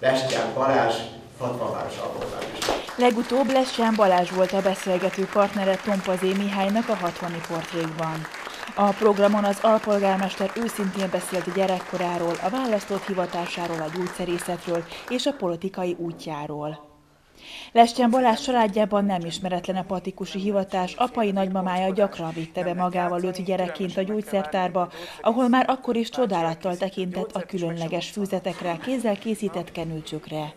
Lestján Balázs, Hatvaváros alpolgármester. Legutóbb Lessján Balázs volt a beszélgető partnere Tompazé Mihálynak a 60 portrékban. A programon az alpolgármester őszintén beszélt gyerekkoráról, a választott hivatásáról, a gyógyszerészetről és a politikai útjáról. Lestyen Balázs családjában nem ismeretlen a patikusi hivatás, apai nagymamája gyakran vitte be magával őt gyerekként a gyógyszertárba, ahol már akkor is csodálattal tekintett a különleges fűzetekre, kézzel készített kenőcsökre.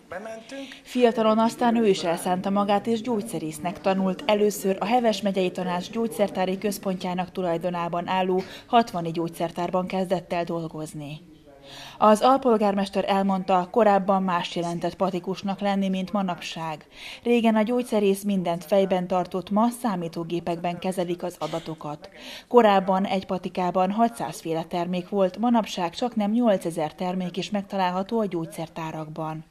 Fiatalon aztán ő is elszánta magát és gyógyszerésznek tanult, először a Heves megyei tanács gyógyszertári központjának tulajdonában álló 60 gyógyszertárban kezdett el dolgozni. Az alpolgármester elmondta, korábban más jelentett patikusnak lenni, mint manapság. Régen a gyógyszerész mindent fejben tartott, ma számítógépekben kezelik az adatokat. Korábban egy patikában 600 féle termék volt, manapság csak nem 8000 termék is megtalálható a gyógyszertárakban.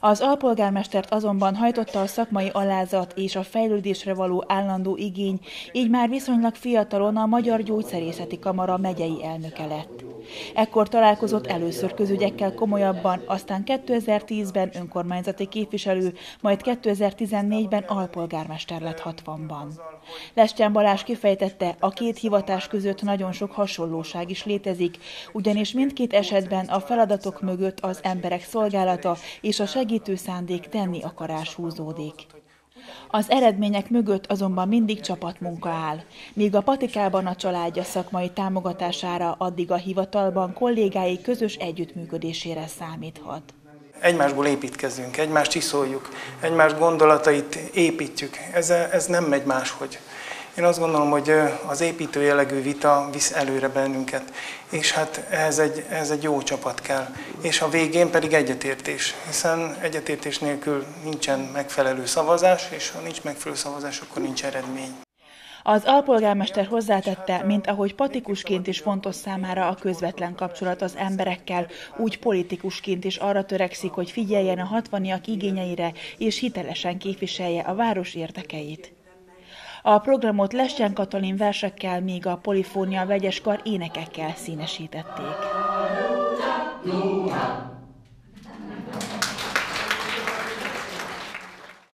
Az alpolgármestert azonban hajtotta a szakmai alázat és a fejlődésre való állandó igény, így már viszonylag fiatalon a Magyar Gyógyszerészeti Kamara megyei elnöke lett. Ekkor találkozott először közügyekkel komolyabban, aztán 2010-ben önkormányzati képviselő, majd 2014-ben alpolgármester lett 60-ban. Lestján Balázs kifejtette, a két hivatás között nagyon sok hasonlóság is létezik, ugyanis mindkét esetben a feladatok mögött az emberek szolgálata és a segítő szándék tenni akarás húzódik. Az eredmények mögött azonban mindig csapatmunka áll. Míg a patikában a családja szakmai támogatására, addig a hivatalban kollégái közös együttműködésére számíthat. Egymásból építkezünk, egymást csiszoljuk, egymás gondolatait építjük. Ez, ez nem megy máshogy. Én azt gondolom, hogy az építő jellegű vita visz előre bennünket, és hát ehhez egy, ehhez egy jó csapat kell. És a végén pedig egyetértés, hiszen egyetértés nélkül nincsen megfelelő szavazás, és ha nincs megfelelő szavazás, akkor nincs eredmény. Az alpolgármester hozzátette, mint ahogy patikusként is fontos számára a közvetlen kapcsolat az emberekkel, úgy politikusként is arra törekszik, hogy figyeljen a hatvaniak igényeire és hitelesen képviselje a város érdekeit. A programot Lestján Katalin versekkel, míg a polifónia vegyes kar énekekkel színesítették.